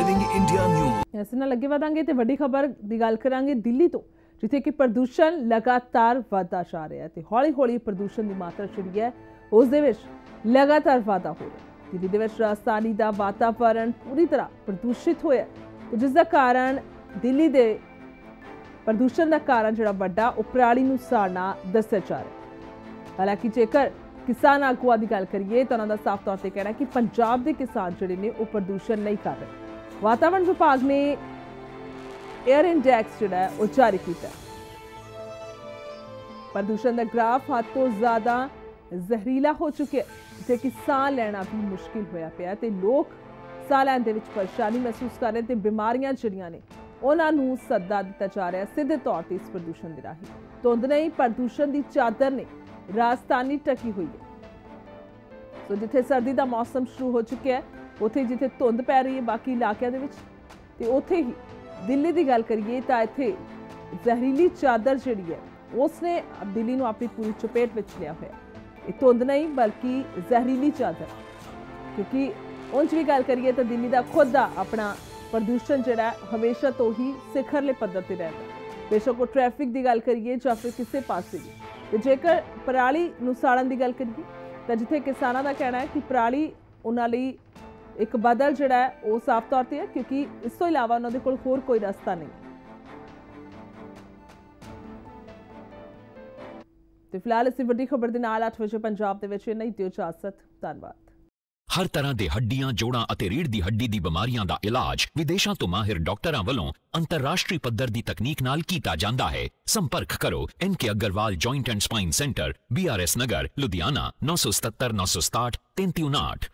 India news ਇਸ ਨਾਲ ਅੱਗੇ ਵਧਾਂਗੇ ਤੇ ਵੱਡੀ ਖਬਰ ਦੀ ਗੱਲ ਕਰਾਂਗੇ ਦਿੱਲੀ ਤੋਂ, ਜਿੱਥੇ ਕਿ ਪ੍ਰਦੂਸ਼ਣ ਲਗਾਤਾਰ ਵਧਦਾ ਜਾ ਰਿਹਾ ਹੈ ਤੇ ਹੌਲੀ-ਹੌਲੀ ਪ੍ਰਦੂਸ਼ਣ ਦੀ ਮਾਤਰਾ ਜਿਹੜੀ ਹੈ, ਉਸ ਦੇ ਵਿੱਚ ਲਗਾਤਾਰ ਵਾਧਾ ਹੋ ਰਿਹਾ ਹੈ। ਦਿੱਲੀ ਦੇ ਵਿੱਚ ਰਾਜਧਾਨੀ ਦਾ ਵਾਤਾਵਰਣ ਪੂਰੀ ਤਰ੍ਹਾਂ ਪ੍ਰਦੂਸ਼ਿਤ ਹੋਇਆ ਹੈ ਜਿਸ ਦਾ ਕਾਰਨ ਦਿੱਲੀ ਦੇ ਪ੍ਰਦੂਸ਼ਣ ਦਾ ਕਾਰਨ ਜਿਹੜਾ ਵੱਡਾ, ਉਹ ਪਰਾਲੀ ਨੂੰ ਸਾੜਨਾ ਦੱਸਿਆ ਜਾ ਰਿਹਾ ਹਾਲਾਂਕਿ ਜੇਕਰ ਕਿਸਾਨ ਆਗੂਆਂ ਦੀ ਗੱਲ ਕਰੀਏ, ਤਾਂ ਉਹਨਾਂ ਦਾ ਸਾਫ਼ ਤੌਰ ਤੇ ਕਹਿਣਾ ਕਿ ਪੰਜਾਬ ਦੇ ਕਿਸਾਨ ਜਿਹੜੇ ਨੇ, ਉਹ ਪ੍ਰਦੂਸ਼ਣ ਨਹੀਂ ਕਰ ਰਹੇ। ਵਾਤਾਵਰਣ ਵਿਭਾਗ ਨੇ 에ਅਰ ਇੰਡੈਕਸ ਜਿਹੜਾ ਹੈ, ਉਹ ਜਾਰੀ ਕੀਤਾ ਪ੍ਰਦੂਸ਼ਣ ਦਾ ਗ੍ਰਾਫ ਹੱਦ ਤੋਂ ਜ਼ਿਆਦਾ ਜ਼ਹਿਰੀਲਾ ਹੋ ਚੁੱਕਿਆ ਹੈ ਕਿ ਸਾਹ ਲੈਣਾ ਵੀ ਮੁਸ਼ਕਿਲ ਹੋਇਆ ਪਿਆ ਤੇ ਲੋਕ ਸਾਹ ਲੈਣ ਦੇ ਵਿੱਚ ਪਰੇਸ਼ਾਨੀ ਮਹਿਸੂਸ ਕਰ ਰਹੇ ਤੇ ਬਿਮਾਰੀਆਂ ਜਿਹੜੀਆਂ ਨੇ, ਉਹਨਾਂ ਨੂੰ ਸੱਦਾ ਦਿੱਤਾ ਜਾ ਰਿਹਾ ਸਿੱਧੇ ਤੌਰ ਤੇ ਇਸ ਪ੍ਰਦੂਸ਼ਣ ਦੇ ਰਾਹੀਂ। ਧੁੰਦ ਨਹੀਂ ਪ੍ਰਦੂਸ਼ਣ ਦੀ ਚਾਦਰ ਨੇ ਰਾਜਧਾਨੀ ਟਕੀ ਹੋਈ ਹੈ। ਸੋ ਜਿੱਥੇ ਸਰਦੀ ਦਾ ਮੌਸਮ ਸ਼ੁਰੂ ਹੋ ਚੁੱਕਿਆ ਹੈ ਉੱਥੇ ਜਿੱਥੇ ਧੁੰਦ ਪੈ ਰਹੀ ਹੈ, ਬਾਕੀ ਇਲਾਕਿਆਂ ਦੇ ਵਿੱਚ। ਤੇ ਉੱਥੇ ਹੀ ਦਿੱਲੀ ਦੀ ਗੱਲ ਕਰੀਏ ਤਾਂ ਇੱਥੇ ਜ਼ਹਿਰੀਲੀ ਚਾਦਰ ਜਿਹੜੀ ਹੈ ਉਸ ਨੇ ਦਿੱਲੀ ਨੂੰ ਆਪਣੀ ਪੂਰੀ ਚਪੇਟ ਵਿੱਚ ਲਿਆ ਹੋਇਆ। ਇਹ ਧੁੰਦ ਨਹੀਂ, ਬਲਕਿ ਜ਼ਹਿਰੀਲੀ ਚਾਦਰ। ਕਿਉਂਕਿ ਉਂਝ ਵੀ ਗੱਲ ਕਰੀਏ ਤਾਂ ਦਿੱਲੀ ਦਾ ਖੁਦ ਦਾ ਆਪਣਾ ਪ੍ਰਦੂਸ਼ਣ ਜਿਹੜਾ ਹਮੇਸ਼ਾ ਤੋਂ ਹੀ ਸਿਖਰਲੇ ਪੱਧਰ ਤੇ ਰਹਿੰਦਾ। ਹੈ। ਬੇਸ਼ੱਕ ਉਹ ਟ੍ਰੈਫਿਕ ਦੀ ਗੱਲ ਕਰੀਏ ਜਾਂ ਫਿਰ ਕਿਸੇ ਪਾਸੇ ਵੀ। ਤੇ ਜੇਕਰ ਪਰਾਲੀ ਨੂੰ ਸਾੜਨ ਦੀ ਗੱਲ ਕਰੀਏ, ਤਾਂ ਜਿੱਥੇ ਕਿਸਾਨਾਂ ਦਾ ਕਹਿਣਾ ਹੈ ਕਿ ਪਰਾਲੀ ਉਹਨਾਂ ਲਈ ਇੱਕ ਬਦਲ ਜਿਹੜਾ ਹੈ, ਉਹ ਸਾਫ਼ ਤੌਰ ਤੇ ਹੈ, ਕਿਉਂਕਿ ਇਸ ਤੋਂ ਇਲਾਵਾ ਉਹਨਾਂ ਦੇ ਕੋਲ ਹੋਰ ਕੋਈ ਰਸਤਾ ਨਹੀਂ। ਤੇ ਫਿਲਹਾਲ ਇਸ ਵੱਡੀ ਖਬਰ ਦੇ ਨਾਲ 8 ਵਜੇ ਪੰਜਾਬ ਦੇ ਵਿੱਚ ਨਹੀਂ ਦਿਓ ਇਜਾਜ਼ਤ। ਧੰਨਵਾਦ। ਹਰ ਤਰ੍ਹਾਂ ਦੇ ਹੱਡੀਆਂ, ਜੋੜਾਂ ਅਤੇ ਰੀੜ੍ਹ ਦੀ ਹੱਡੀ ਦੀ ਬਿਮਾਰੀਆਂ ਦਾ ਇਲਾਜ ਵਿਦੇਸ਼ਾਂ ਤੋਂ ਮਾਹਿਰ ਡਾਕਟਰਾਂ ਵੱਲੋਂ ਅੰਤਰਰਾਸ਼ਟਰੀ ਪੱਧਰ ਦੀ ਤਕਨੀਕ ਨਾਲ ਕੀਤਾ ਜਾਂਦਾ ਹੈ। ਸੰਪਰਕ ਕਰੋ N K Agarwal joint and spine centre BRS Nagar, Ludhiana 977